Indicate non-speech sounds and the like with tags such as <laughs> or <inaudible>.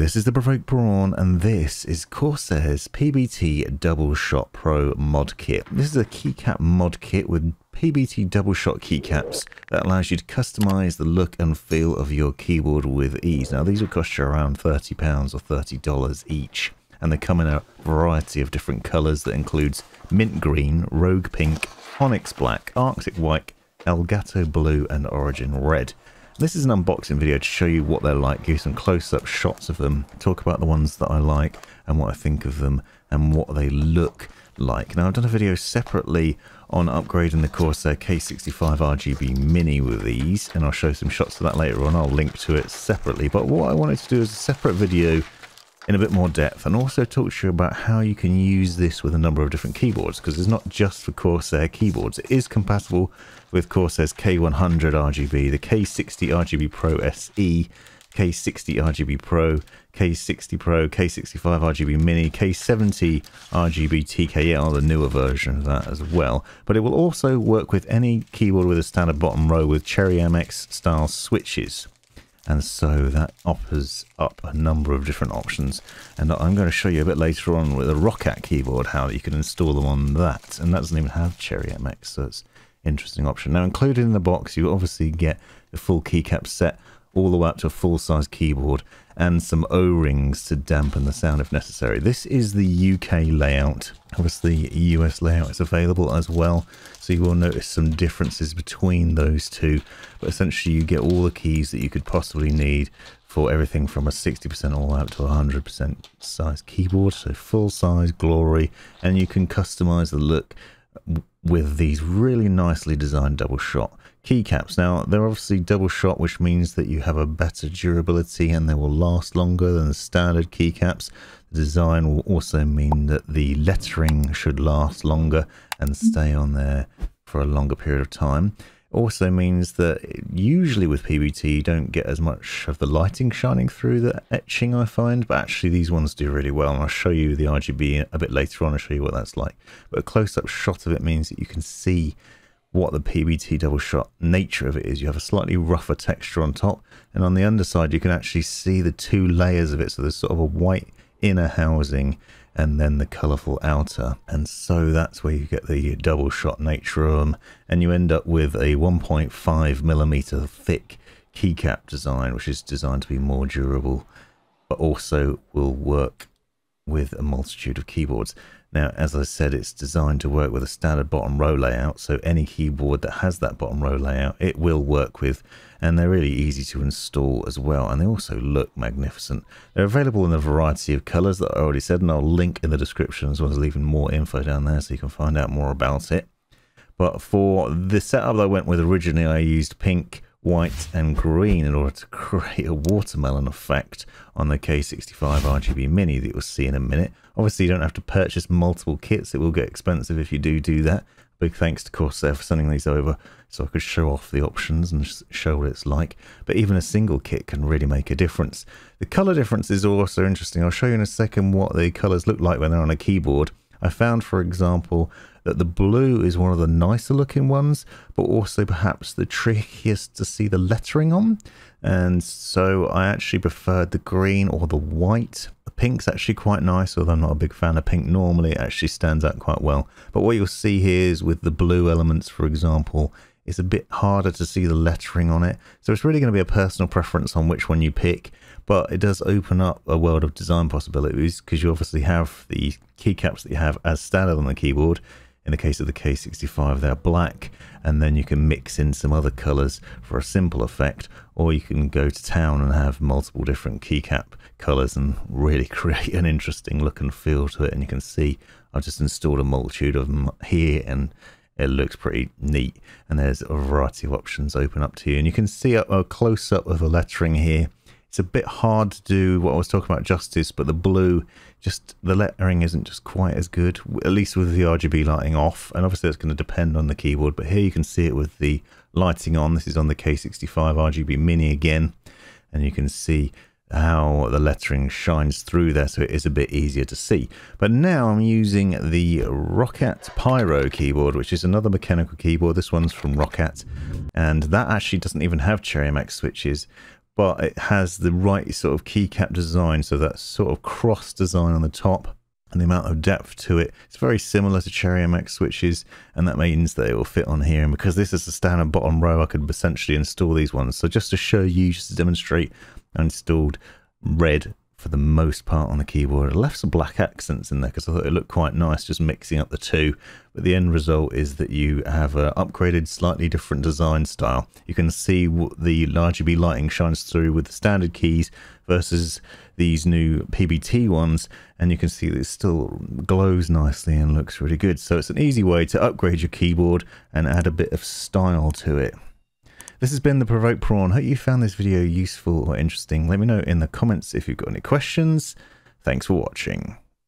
this is the Provoked Prawn, and this is Corsair's PBT Double Shot Pro mod kit. This is a keycap mod kit with PBT double shot keycaps that allows you to customize the look and feel of your keyboard with ease. Now, these will cost you around £30 or $30 each, and they come in a variety of different colors that includes mint green, rogue pink, onyx black, arctic white, elgato blue, and origin red. This is an unboxing video to show you what they're like, give you some close-up shots of them, talk about the ones that I like and what I think of them and what they look like. Now I've done a video separately on upgrading the Corsair K65 RGB Mini with these and I'll show some shots of that later on. I'll link to it separately. But what I wanted to do is a separate video in a bit more depth and also talk to you about how you can use this with a number of different keyboards because it's not just for Corsair keyboards. It is compatible with Corsair's K100 RGB, the K60 RGB Pro SE, K60 RGB Pro, K60 Pro, K65 RGB Mini, K70 RGB TKL, the newer version of that as well. But it will also work with any keyboard with a standard bottom row with Cherry MX style switches and so that offers up a number of different options and I'm going to show you a bit later on with a Roccat keyboard how you can install them on that and that doesn't even have Cherry MX so it's interesting option. Now included in the box you obviously get the full keycap set all the way up to a full-size keyboard and some O-rings to dampen the sound if necessary. This is the UK layout. Obviously, US layout is available as well, so you will notice some differences between those two. But essentially, you get all the keys that you could possibly need for everything from a 60% all up to a 100% size keyboard, so full size glory, and you can customize the look with these really nicely designed double shot keycaps. Now, they're obviously double shot, which means that you have a better durability and they will last longer than the standard keycaps. The design will also mean that the lettering should last longer and stay on there for a longer period of time. Also means that usually with PBT you don't get as much of the lighting shining through the etching I find, but actually these ones do really well and I'll show you the RGB a bit later on, I'll show you what that's like. But a close-up shot of it means that you can see what the PBT double shot nature of it is. You have a slightly rougher texture on top, and on the underside, you can actually see the two layers of it. So there's sort of a white inner housing and then the colourful outer. And so that's where you get the double shot nature of them, and you end up with a 1.5 millimeter thick keycap design, which is designed to be more durable, but also will work with a multitude of keyboards. Now, as I said, it's designed to work with a standard bottom row layout, so any keyboard that has that bottom row layout, it will work with, and they're really easy to install as well, and they also look magnificent. They're available in a variety of colours that I already said, and I'll link in the description as well as leaving more info down there so you can find out more about it. But for the setup that I went with originally, I used pink, white and green in order to create a watermelon effect on the K65 RGB Mini that you'll see in a minute. Obviously, you don't have to purchase multiple kits. It will get expensive if you do do that. Big thanks to Corsair for sending these over so I could show off the options and show what it's like. But even a single kit can really make a difference. The color difference is also interesting. I'll show you in a second what the colors look like when they're on a keyboard. I found, for example, that the blue is one of the nicer looking ones, but also perhaps the trickiest to see the lettering on. And so I actually preferred the green or the white. The pink's actually quite nice, although I'm not a big fan of pink normally. It actually stands out quite well. But what you'll see here is with the blue elements, for example, it's a bit harder to see the lettering on it. So it's really going to be a personal preference on which one you pick but it does open up a world of design possibilities because you obviously have the keycaps that you have as standard on the keyboard. In the case of the K65, they're black, and then you can mix in some other colors for a simple effect, or you can go to town and have multiple different keycap colors and really <laughs> create an interesting look and feel to it. And you can see I've just installed a multitude of them here, and it looks pretty neat. And there's a variety of options open up to you, and you can see a, a close up of the lettering here it's a bit hard to do what I was talking about justice, but the blue, just the lettering isn't just quite as good, at least with the RGB lighting off. And obviously that's going to depend on the keyboard, but here you can see it with the lighting on. This is on the K65 RGB Mini again, and you can see how the lettering shines through there so it is a bit easier to see. But now I'm using the Roccat Pyro keyboard, which is another mechanical keyboard. This one's from Roccat and that actually doesn't even have Cherry MX switches, but it has the right sort of keycap design. So that sort of cross design on the top and the amount of depth to it. It's very similar to Cherry MX switches, and that means that it will fit on here. And because this is the standard bottom row, I could essentially install these ones. So just to show you, just to demonstrate, I installed red for the most part on the keyboard. I left some black accents in there because I thought it looked quite nice just mixing up the two. But the end result is that you have an upgraded, slightly different design style. You can see what the RGB lighting shines through with the standard keys versus these new PBT ones. And you can see that it still glows nicely and looks really good. So it's an easy way to upgrade your keyboard and add a bit of style to it. This has been the Provoke Prawn. Hope you found this video useful or interesting. Let me know in the comments if you've got any questions. Thanks for watching.